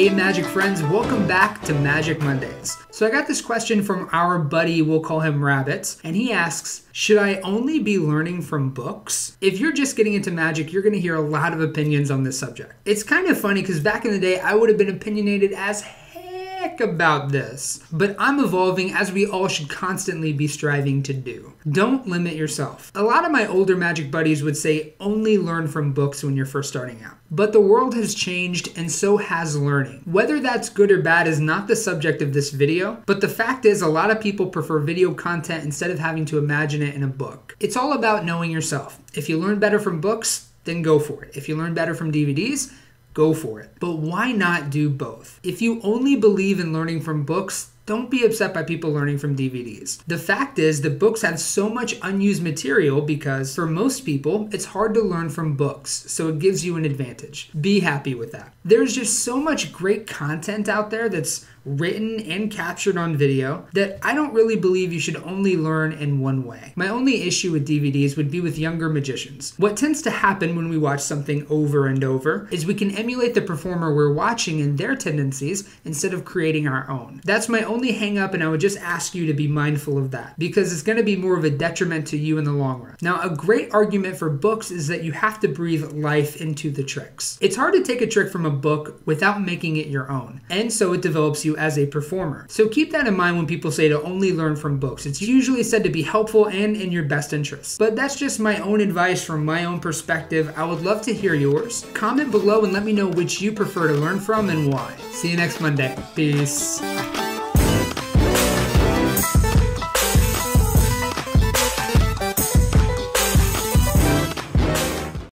Hey, Magic friends, welcome back to Magic Mondays. So, I got this question from our buddy, we'll call him Rabbit, and he asks Should I only be learning from books? If you're just getting into magic, you're gonna hear a lot of opinions on this subject. It's kind of funny because back in the day, I would have been opinionated as heck about this. But I'm evolving as we all should constantly be striving to do. Don't limit yourself. A lot of my older magic buddies would say only learn from books when you're first starting out. But the world has changed and so has learning. Whether that's good or bad is not the subject of this video, but the fact is a lot of people prefer video content instead of having to imagine it in a book. It's all about knowing yourself. If you learn better from books, then go for it. If you learn better from DVDs, go for it. But why not do both? If you only believe in learning from books, don't be upset by people learning from DVDs. The fact is, the books have so much unused material because for most people, it's hard to learn from books, so it gives you an advantage. Be happy with that. There's just so much great content out there that's written and captured on video that I don't really believe you should only learn in one way. My only issue with DVDs would be with younger magicians. What tends to happen when we watch something over and over is we can emulate the performer we're watching and their tendencies instead of creating our own. That's my only hang up and I would just ask you to be mindful of that because it's going to be more of a detriment to you in the long run. Now, a great argument for books is that you have to breathe life into the tricks. It's hard to take a trick from a book without making it your own, and so it develops you you as a performer. So keep that in mind when people say to only learn from books. It's usually said to be helpful and in your best interest. But that's just my own advice from my own perspective. I would love to hear yours. Comment below and let me know which you prefer to learn from and why. See you next Monday. Peace.